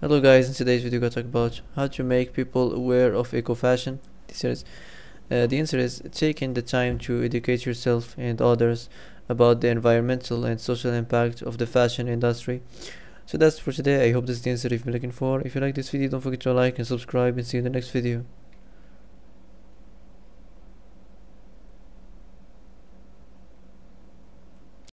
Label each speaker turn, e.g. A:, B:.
A: Hello guys, in today's video we're going to talk about how to make people aware of eco-fashion. Uh, the answer is taking the time to educate yourself and others about the environmental and social impact of the fashion industry. So that's for today. I hope this is the answer you've been looking for. If you like this video, don't forget to like and subscribe and see you in the next video.